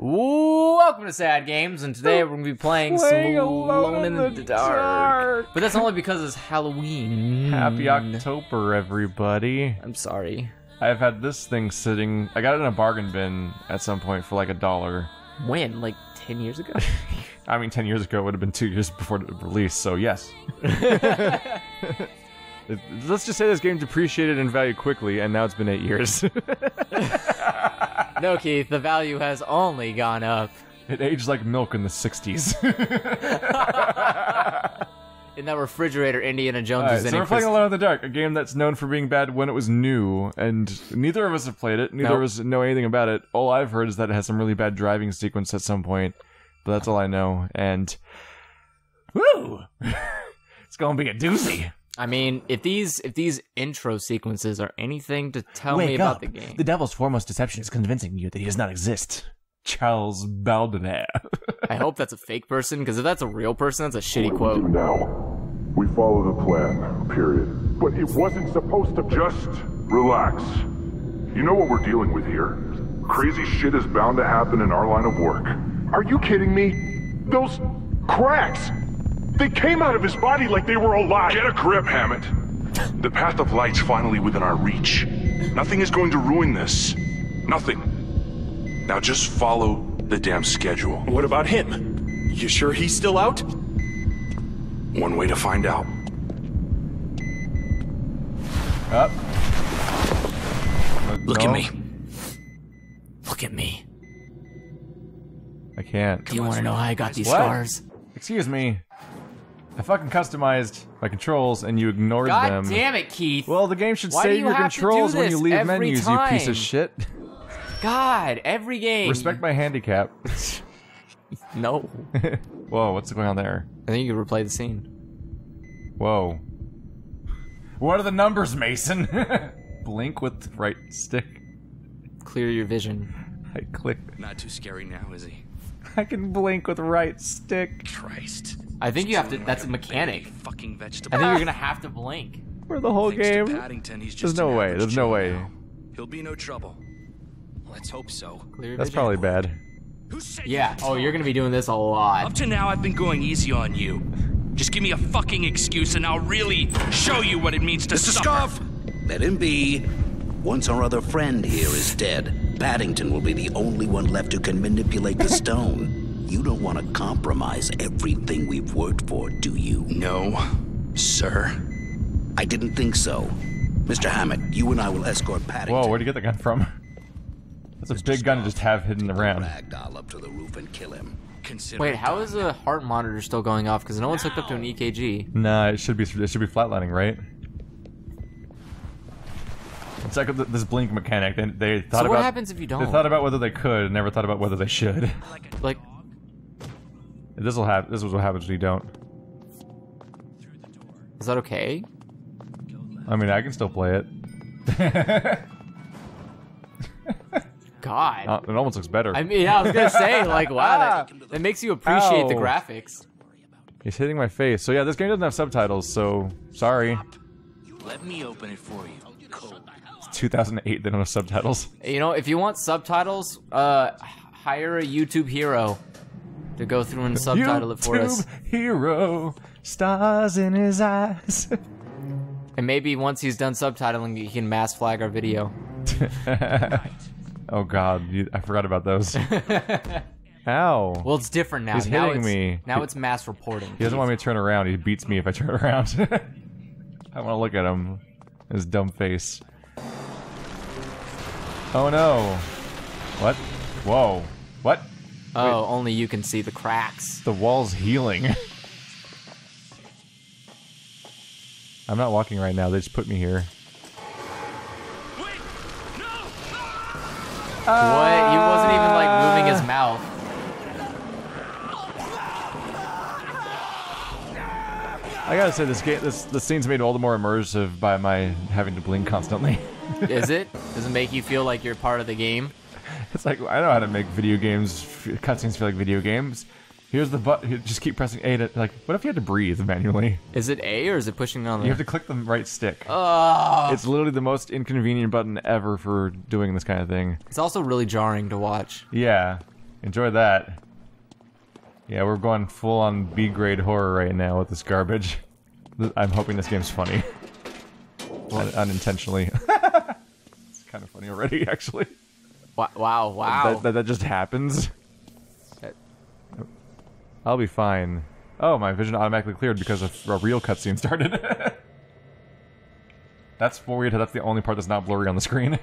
Welcome to Sad Games, and today we're gonna be playing, Playing some Alone in the Dark. But that's only because it's Halloween. Happy October, everybody. I'm sorry. I've had this thing sitting. I got it in a bargain bin at some point for like a dollar. When? Like 10 years ago? I mean, 10 years ago it would have been two years before the release, so yes. Let's just say this game depreciated in value quickly, and now it's been eight years. no, Keith, the value has only gone up. it aged like milk in the 60s. In that refrigerator Indiana Jones Alright, is in so we're playing Alone in the Dark, a game that's known for being bad when it was new, and neither of us have played it. Neither Nope. of us know anything about it. All I've heard is that it has some really bad driving sequence at some point, but that's all I know. And woo, it's gonna be a doozy. I mean, if these if these intro sequences are anything to tell me about the game, the devil's foremost deception is convincing you that he does not exist. Charles Baudelaire. I hope that's a fake person, because if that's a real person, that's a shitty What we quote. do now, we follow the plan, period. But it wasn't supposed to. Just relax. You know what we're dealing with here? Crazy shit is bound to happen in our line of work. Are you kidding me? Those cracks! They came out of his body like they were alive! Get a grip, Hammett. The path of light's finally within our reach. Nothing is going to ruin this. Nothing. Now just follow the damn schedule. What about him? You sure he's still out? One way to find out. Up. Look No, at me. Look at me. I can't. Do you want to know how I got these What? scars? Excuse me. I fucking customized my controls and you ignored God them. damn it, Keith. Well, the game should Why save you your have to do controls when you leave every menus, you piece of shit. God, every game. Respect my handicap. No. Whoa, what's going on there? I think you could replay the scene. Whoa. What are the numbers, Mason? Blink with right stick. Clear your vision. I click. Not too scary now, is he? I can blink with right stick. Christ. I think you have to. That's a mechanic. Fucking vegetable. I think you're ah. gonna have to blink. For the whole Thanks game. Paddington, he's There's no way. There's no way. now. He'll be no trouble. Let's hope so. Clear That's vision. probably bad. Who said Yeah. Oh, you're gonna be doing this a lot. Up to now, I've been going easy on you. Just give me a fucking excuse, and I'll really show you what it means to Mr. suffer. Scarf! Let him be. Once our other friend here is dead, Paddington will be the only one left who can manipulate the stone. You don't want to compromise everything we've worked for, do you? No, sir. I didn't think so. Mr. Hammett, you and I will escort Paddington. Whoa, where'd you get the gun from? That's a big gun to just have hidden around. Ragdoll up to the roof and kill him. Consider Wait, it how done. is the heart monitor still going off? Because no one's hooked up to an EKG. Nah, it should be it should be flatlining, right? It's like this blink mechanic. They, they thought So about what happens if you don't? They thought about whether they could, and never thought about whether they should. Like, this will happen. This is what happens when you don't. is that okay? I mean, I can still play it. God. Uh, it almost looks better. I mean, yeah, I was gonna say, like, wow, that, that makes you appreciate the graphics. He's hitting my face. So yeah, this game doesn't have subtitles. So sorry. Let me open it for you. Cool. It's 2008. They don't have subtitles. You know, if you want subtitles, uh, hire a YouTube hero to go through and subtitle it for us. YouTube hero, stars in his eyes. And maybe once he's done subtitling, he can mass flag our video. oh God, you, I forgot about those. Ow. Well, it's different now. He's now hitting it's, me. Now it's mass reporting. He doesn't want me to turn around. He beats me if I turn around. I want to look at him. His dumb face. Oh no. What? Whoa. What? Oh, only you can see the cracks. The wall's healing. I'm not walking right now. They just put me here. Wait! No! what? He wasn't even like moving his ah. mouth. I gotta say, this game, this the scene's made all the more immersive by my having to blink constantly. Is it? Does it make you feel like you're part of the game? It's like I know how to make video games f- cutscenes feel like video games. Here's the button. Just keep pressing A to like. What if you had to breathe manually? Is it A or is it pushing on the? You have to click the right stick. Oh, It's literally the most inconvenient button ever for doing this kind of thing. it's also really jarring to watch. Yeah, Enjoy that. Yeah, we're going full on B grade horror right now with this garbage. I'm hoping this game's funny. Un- unintentionally. it's kind of funny already, actually. Wow, wow, wow. That, that, that just happens. That- I'll be fine. Oh, my vision automatically cleared because a, a real cutscene started. that's weird. That's the only part that's not blurry on the screen.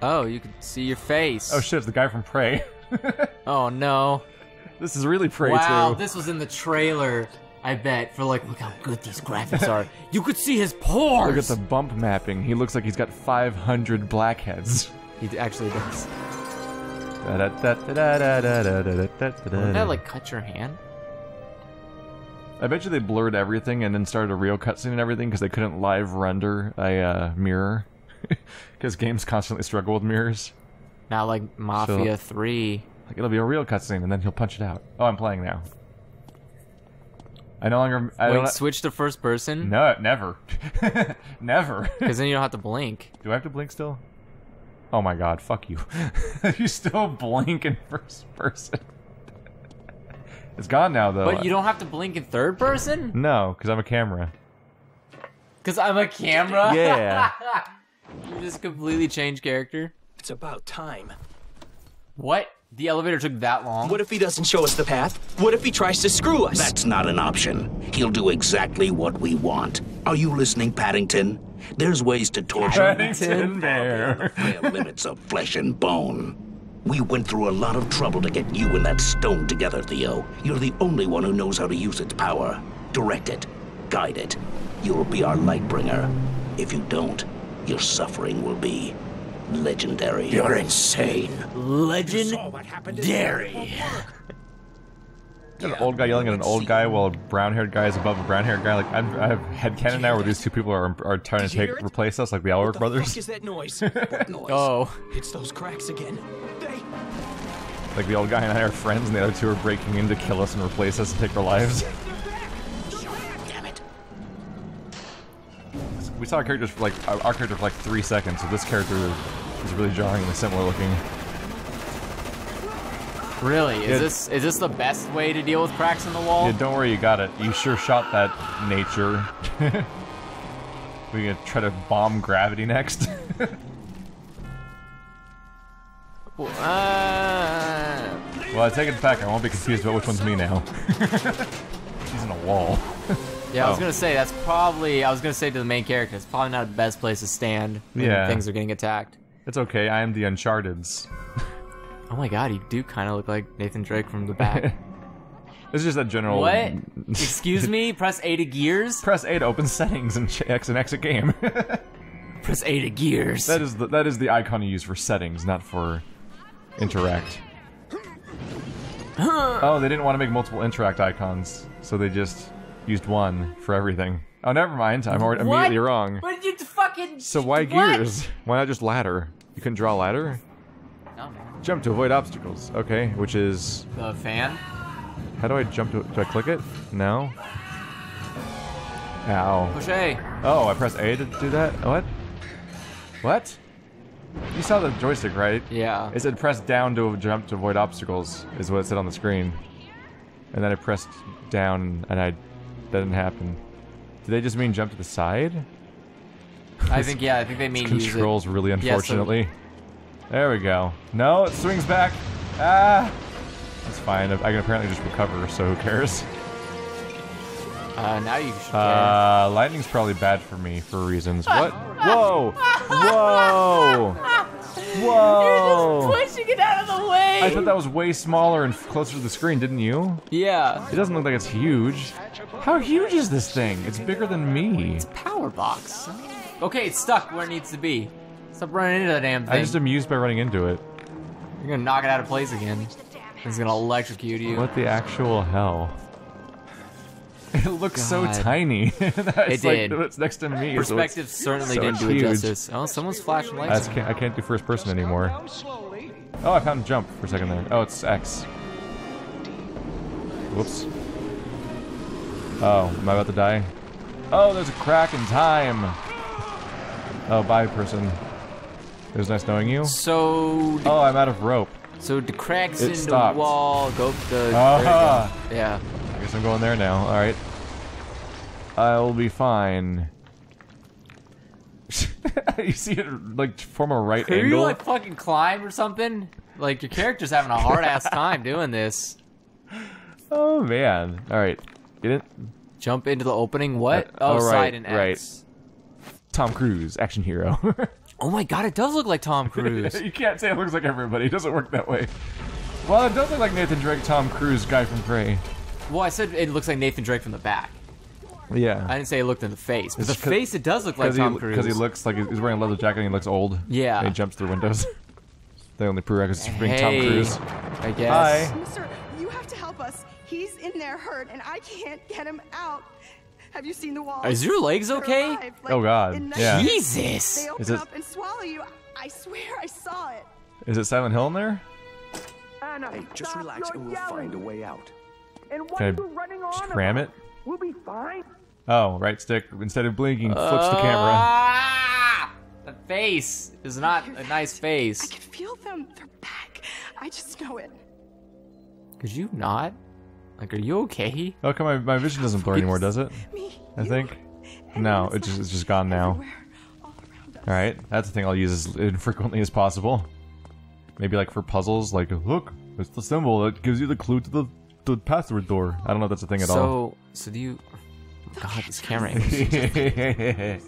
oh, you can see your face. Oh shit, it's the guy from Prey. Oh no. this is really Prey wow, too. this was in the trailer. I bet for like, look how good these graphics are. You could see his pores. Look at the bump mapping. He looks like he's got 500 blackheads. He actually does. Wouldn't Wouldn't that like cut your hand? I bet you they blurred everything and then started a real cutscene and everything because they couldn't live render a uh, mirror. Because games constantly struggle with mirrors. Not like Mafia Three. Like it'll be a real cutscene and then he'll punch it out. Oh, I'm playing now. I no longer. I Wait, don't. switch to first person? No, never, never. Because then you don't have to blink. Do I have to blink still? Oh my god, fuck you. you still blink in first person. it's gone now though. But you don't have to blink in third person? No, because I'm a camera. Because I'm a camera? Yeah. you just completely change character? It's about time. What? The elevator took that long? What if he doesn't show us the path? What if he tries to screw us? That's not an option. He'll do exactly what we want. Are you listening, Paddington? There's ways to torture Paddington Bear. the limits of flesh and bone. We went through a lot of trouble to get you and that stone together, Theo. You're the only one who knows how to use its power. Direct it. Guide it. You'll be our light bringer. If you don't, your suffering will be legendary. You're insane. Legendary. An old guy yelling at an old guy while a brown-haired guy is above a brown-haired guy. Like I'm, I have headcanon now where these two people are are trying to Did you take replace us, like the Elric What the brothers. fuck is that noise? What noise? Oh. it's those cracks again. They... Like the old guy and I are friends, and the other two are breaking in to kill us and replace us and take our lives. Damn it. We saw our characters for like our our character for like three seconds, so this character is really jarringly similar looking. Really? Is this is this the best way to deal with cracks in the wall? Yeah, don't worry, you got it. You sure shot that nature. we gonna try to bomb gravity next. Uh, well, I take it back. I won't be confused about which one's me now. She's in a wall. yeah, I was Oh. gonna say that's probably I was gonna say to the main character, it's probably not the best place to stand when Yeah. things are getting attacked. It's okay. I am the Uncharted's. Oh my god, you do kind of look like Nathan Drake from the back. It's just a general. what? Excuse me? Press A to gears? Press A to open settings and X and exit game. Press A to gears. that is the that is the icon you use for settings, not for interact. oh, they didn't want to make multiple interact icons, so they just used one for everything. Oh, never mind. I'm already What? immediately wrong. What did you fucking? So why what? gears? Why not just ladder? You can draw ladder. Jump to avoid obstacles. Okay, which is The fan? how do I jump to? Do I click it? No. Ow. Push A. Oh, I press A to do that? What? What? You saw the joystick, right? Yeah. It said press down to jump to avoid obstacles, is what it said on the screen. And then I pressed down and I that didn't happen. Did they just mean jump to the side? I think yeah. I think they mean. Controls really Yeah, so- unfortunately. There we go. No, it swings back. Ah! It's fine. I can apparently just recover, so who cares? Uh, now you should. Uh, lightning's probably bad for me for reasons. What? Whoa! Whoa! Whoa! pushing it out of the way. I thought that was way smaller and closer to the screen, didn't you? Yeah. It doesn't look like it's huge. How huge is this thing? It's bigger than me. It's power box. Okay, it's stuck where it needs to be. Stop running into that damn thing. I'm just amused by running into it. You're gonna knock it out of place again. It's gonna electrocute you. What the actual hell? It looks so tiny. It like did. it's next to me. so Perspective certainly so didn't do it justice. Oh, someone's flashing I, lights. can't, I can't do first person anymore. Oh, I found jump for a second there. Oh, it's X. Whoops. Oh, am I about to die? Oh, there's a crack in time. Oh, bye, person. It was nice knowing you. So, Oh, I'm out of rope. So the cracks It in stopped. the wall. Go the. there you go. Ah. Yeah. I guess I'm going there now. All right. I'll be fine. you see it like form a right Can you angle. like fucking climb or something? Like your character's having a hard ass time doing this. Oh man! All right, get it. Jump into the opening. What? Uh, oh, oh, right, side and X. right. Tom Cruise, action hero. Oh my god, it does look like Tom Cruise. you can't say it looks like everybody. It doesn't work that way. Well, it does look like Nathan Drake, Tom Cruise, guy from Prey. well, I said it looks like Nathan Drake from the back. Yeah. I didn't say it looked in the face. But It's the 'cause- face, it does look like Because Tom he, Cruise. 'cause he looks like he's he's wearing a leather jacket and he looks old. Yeah. And he jumps through windows. the only prerequisite for being Tom Hey, Cruise. I guess. Hi. Mister, you have to help us. He's in there hurt, and I can't get him out. Have you seen the walls? Is your legs okay? alive, like, Oh, God. Yeah. Jesus. They open Is it- up and swallow you. I swear I saw it. Is it Silent Hill in there? Hey, just relax and we'll find a way out. Can I just cram it? We'll be fine. Oh, right stick. Instead of blinking, flips the camera. Ah! The face is not a nice face. I can feel them. They're back. I just know it. Could you not? Like, are you okay? Oh, come on, my vision doesn't blur anymore, does it? Me. I think. everyone No, it's just it's just gone now. everywhere, all. All right, that's the thing I'll use as infrequently as possible. Maybe like for puzzles, like look, it's the symbol that gives you the clue to the the password door. I don't know if that's a thing at all. So, so do you? Oh God, this camera.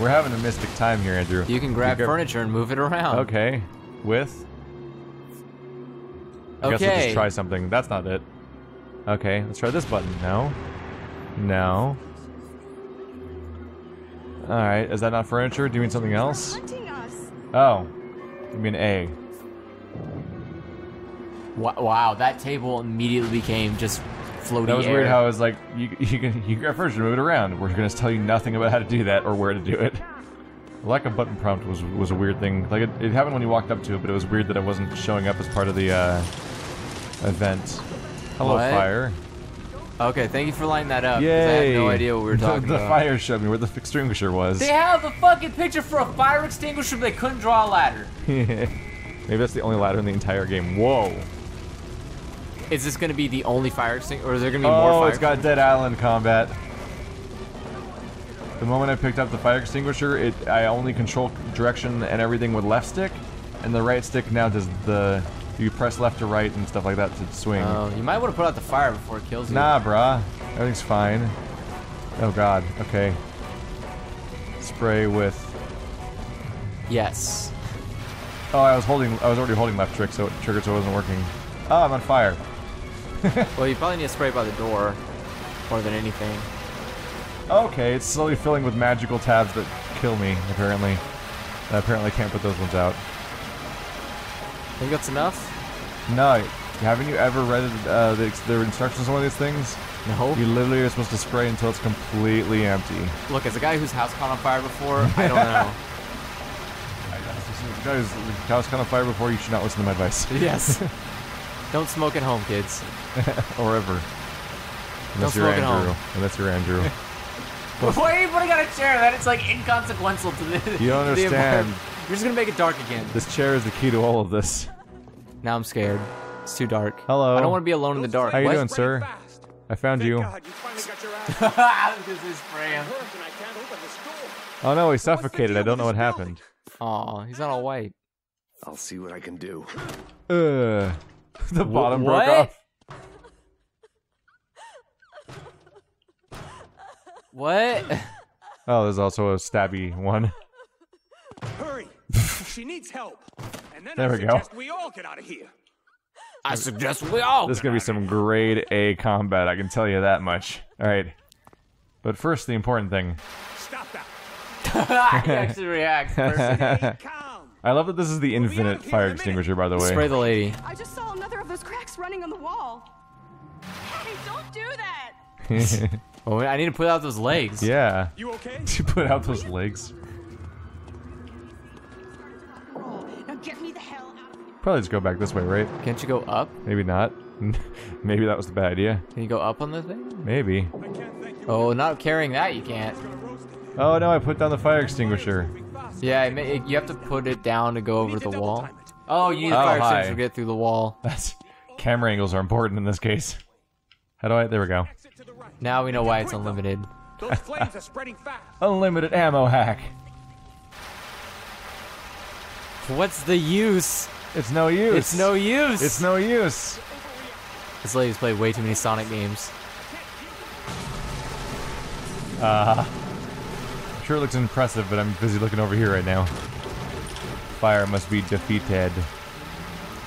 We're having a mystic time here, Andrew. You can grab You furniture and move it around. Okay, with. I guess we'll Okay. just try something. That's not it. Okay, let's try this button. No. No. Alright, is that not furniture? Do you mean something else? Oh. You mean A. Wow, that table immediately became just floating. That was air. weird how it was like, you, you can you grab furniture, move it around. We're gonna tell you nothing about how to do that or where to do it. Lack of button prompt was was a weird thing. Like, it, it happened when you walked up to it, but it was weird that it wasn't showing up as part of the uh, event. Hello, What? fire. Okay, thank you for lining that up. Yay! I had no idea what we were The- talking the, about. fire showed me where the extinguisher was. They have a fucking picture for a fire extinguisher, but they couldn't draw a ladder. Maybe that's the only ladder in the entire game. Whoa. Is this gonna be the only fire extinguisher, or is there gonna be more Oh, it's got Dead Island combat. The moment I picked up the fire extinguisher, it I only control direction and everything with left stick, and the right stick now does the you press left to right and stuff like that to swing. Oh, you might want to put out the fire before it kills you. Nah, brah. Everything's fine. Oh god. Okay. Spray with. Yes. Oh, I was holding. I was already holding left trick, so it triggered, so it wasn't working. Oh, I'm on fire. Well, you probably need to spray by the door more than anything. Okay, it's slowly filling with magical tabs that kill me, apparently. I apparently can't put those ones out. Think that's enough? No, haven't you ever read uh, the, the instructions on one of these things? No. You literally are supposed to spray until it's completely empty. Look, as a guy whose house caught on fire before, I don't know. Guys, the house caught on fire before, you should not listen to my advice. yes. don't smoke at home, kids. or ever. Unless Don't you're smoke at Andrew. home. Unless you're Andrew. Why are you putting on a chair? That it's like inconsequential to the. You don't understand. You're just gonna make it dark again. this chair is the key to all of this. Now I'm scared. It's too dark. Hello. I don't want to be alone in the dark. How you What? doing, sir? I found you. This is Oh no, he suffocated. I don't know what happened. Aw, he's not all white. I'll see what I can do. Ugh. the bottom what? broke off. What? Oh, there's also a stabby one. Hurry! she needs help. And then There I we go. suggest we all get out of here. I suggest we all. This is gonna be some grade A combat, I can tell you that much. Alright. But first, the important thing. Stop that. he actually reacts. I love that this is the infinite fire extinguisher, by the way. Spray the lady. I just saw another of those cracks running on the wall. Hey, don't do that. Oh, I need to put out those legs. yeah. You okay? To put out those legs. Roll. Now get me the hell out of here. Probably just go back this way, right? Can't you go up? Maybe not. Maybe that was the bad idea. Can you go up on the thing? Maybe. Oh, not carrying that, you can't. Oh no, I put down the fire extinguisher. Yeah, it ma- it- you have to put it down to go over the wall. Oh, you need a Oh, fire hi. extinguisher to get through the wall. That's camera angles are important in this case. How do I? There we go. Now we know why it's unlimited. Those flames are spreading fast. Unlimited ammo hack. What's the use? It's no use. It's no use. It's no use. This lady's played way too many Sonic games. Uh, sure it looks impressive, but I'm busy looking over here right now. Fire must be defeated.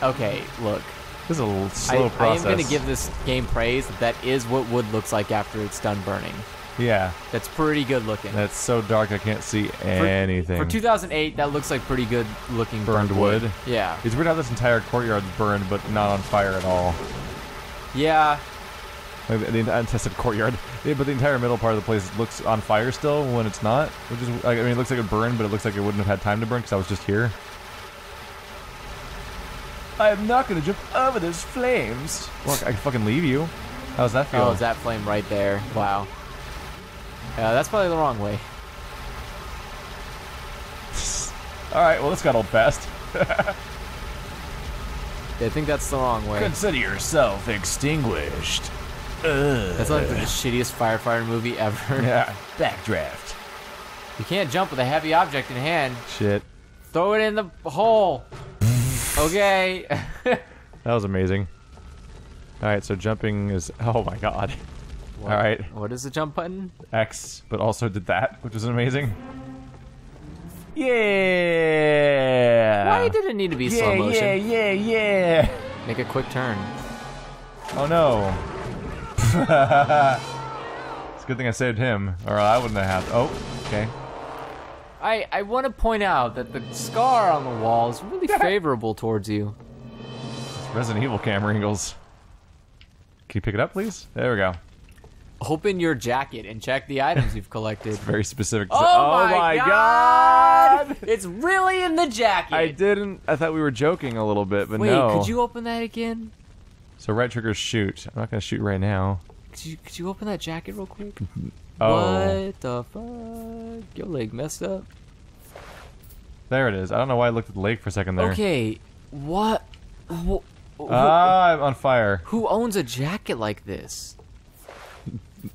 Okay, look. This is a slow I, I am going to give this game praise that is what wood looks like after it's done burning. Yeah, That's pretty good looking. that's so dark I can't see anything. For 2008, that looks like pretty good looking Burned burnt wood? Yeah. It's weird how this entire courtyard's burned, but not on fire at all. Yeah. Like the, the untested courtyard, yeah, but the entire middle part of the place looks on fire still when it's not. Which is, I mean, it looks like it burned, but it looks like it wouldn't have had time to burn because I was just here. I am not gonna jump over those flames. Look, I can fucking leave you. How's that oh, feel? Oh, is that flame right there? Wow. Yeah, that's probably the wrong way. All right, well, this got old fast. Yeah, I think that's the wrong way. Consider yourself extinguished. That's like the shittiest firefighter movie ever. Yeah, backdraft. You can't jump with a heavy object in hand. Shit, Throw it in the hole. okay. that was amazing. All right, so jumping is. Oh my god. All right, What is the jump button? X, but also did that, which was amazing. Yeah. Why did it need to be yeah, slow motion? yeah, yeah, yeah. Make a quick turn. Oh no. it's a good thing I saved him, or I wouldn't have. Had. Oh, okay. I, I want to point out that the scar on the wall is really favorable towards you. Resident Evil camera angles. Can you pick it up, please? There we go. Open your jacket and check the items you've collected. Very specific. Oh, my, god! god! It's really in the jacket. I didn't. I thought we were joking a little bit, but no. Wait, no. could you open that again? So right trigger shoot. I'm not gonna shoot right now. Could you could you open that jacket real quick? Oh, What the fuck? Your leg messed up. there it is. I don't know why I looked at the lake for a second there. Okay, what? wh- wh- Ah, I'm on fire. who owns a jacket like this?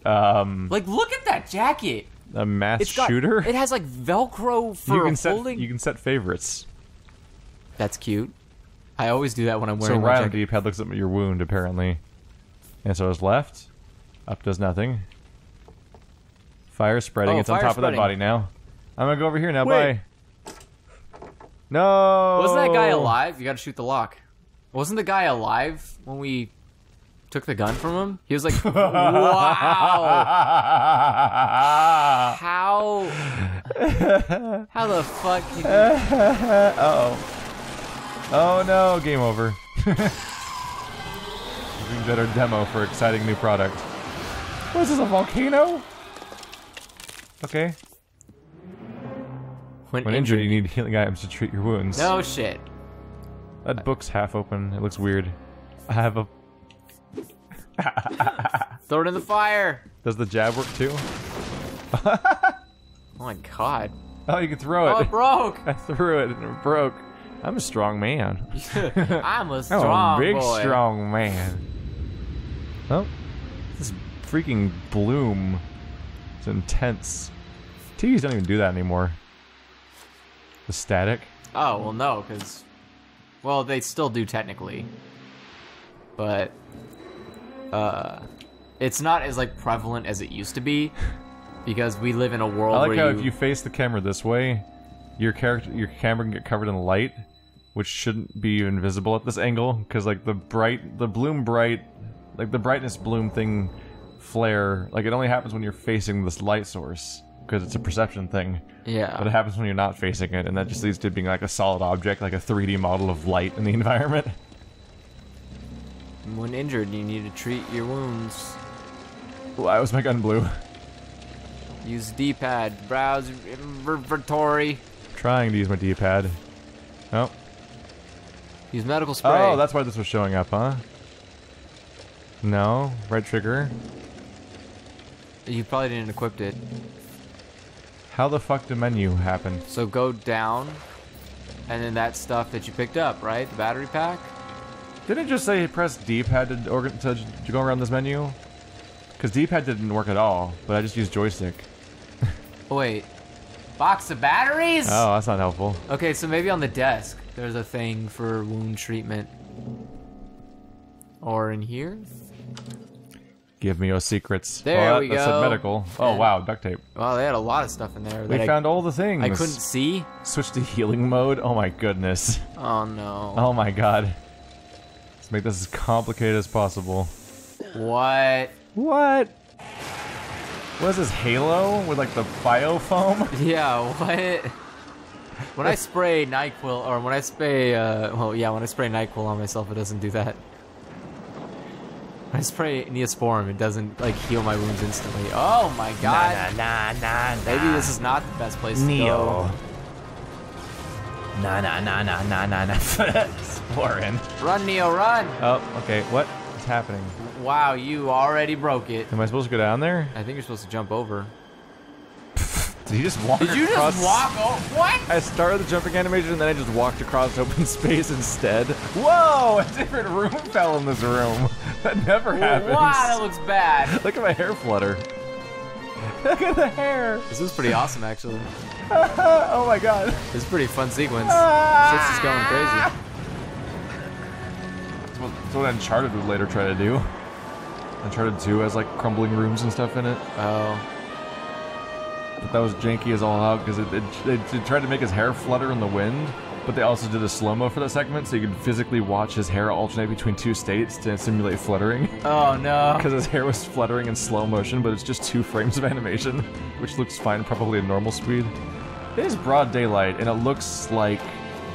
Um, Like, look at that jacket. a mass It's got. shooter. It has like Velcro for you can set. holding. You can set favorites. That's cute. I always do that when I'm So wearing So right on jacket. the D-pad looks at your wound apparently, and so it's left. Up does nothing. Fire spreading. Oh, it's on top spreading. of that body now. I'm gonna go over here now. Wait. Bye. No. Wasn't that guy alive? You gotta shoot the lock. Wasn't the guy alive when we took the gun from him? He was like, wow. How? How the fuck? You... oh. Oh no, game over. Out our demo for exciting new product. What is this, a volcano? Okay. When, When injured, you need healing items to treat your wounds. No shit. That book's half open. It looks weird. I have a. Throw it in the fire. Does the jab work too? Oh my god. Oh, you can throw it. Oh, it broke. I threw it and it broke. I'm a strong man. I'm a I'm strong a big, boy. strong man. Oh, this freaking bloom. It's intense. TVs don't even do that anymore. The static. Oh well, no, because well, they still do technically, but uh, it's not as like prevalent as it used to be because we live in a world I like where how you, if you face the camera this way, your character, your camera can get covered in light, which shouldn't be even visible at this angle, because like the bright, the bloom bright, like the brightness bloom thing, flare, like it only happens when you're facing this light source, because it's a perception thing. yeah. But it happens when you're not facing it, and that just leads to being like a solid object, like a 3D model of light in the environment. When injured, you need to treat your wounds. Why was my gun blue? Use D-pad, browse inventory. Trying to use my D-pad. Oh. Use medical spray. Oh, that's why this was showing up, huh? No, right trigger. you probably didn't equip it. How the fuck did menu happen? So go down. and then that stuff that you picked up, right? The battery pack. Didn't it just say press D-pad to, organ- to, to go around this menu? Because D-pad didn't work at all, but I just used joystick. Oh, wait, box of batteries. Oh, that's not helpful. Okay, so maybe on the desk there's a thing for wound treatment. Or in here? Give me your secrets. There oh, that, we that said go. medical. Oh wow, duct tape. Well, they had a lot of stuff in there. We that I- found all the things. I couldn't see. Switch to healing mode. Oh my goodness. Oh no. Oh my god. Let's make this as complicated as possible. What? What? What is this Halo with like the biofoam? Yeah, what? When I spray NyQuil, or when I spray, uh, well, yeah, when I spray NyQuil on myself, it doesn't do that. When I spray Neosporin, it doesn't, like, heal my wounds instantly. Oh my god! Nah, nah, nah, Maybe this is not the best place to Neo. go. Nah, nah, nah, nah, nah, nah, nah. Exploring. Run, Neo, run! Oh, okay. What is happening? Wow, you already broke it. Am I supposed to go down there? I think you're supposed to jump over. Did you just walk Did you across? just walk over? What? I started the jumping animation and then I just walked across open space instead. Whoa! A different room fell in this room. That never happens. Wow, that looks bad. Look at my hair flutter. Look at the hair. This was pretty awesome, actually. oh my god. This is a pretty fun sequence. Ah. Shit's just going crazy. That's what, that's what Uncharted would later try to do. Uncharted 2 has like crumbling rooms and stuff in it. Oh. But that was janky as all out because it, it, it, it tried to make his hair flutter in the wind. But they also did a slow mo for that segment, so you could physically watch his hair alternate between two states to simulate fluttering. Oh no. Because his hair was fluttering in slow motion, but it's just two frames of animation, which looks fine, probably at normal speed. It is broad daylight, and it looks like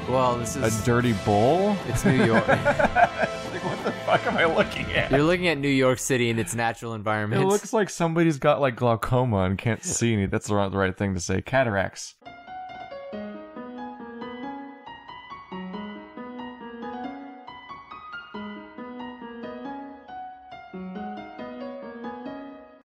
Well, this is a dirty bowl. It's New York. like, what the fuck am I looking at? You're looking at New York City in its natural environment. It looks like somebody's got like glaucoma and can't see any. That's the right, the right thing to say. Cataracts.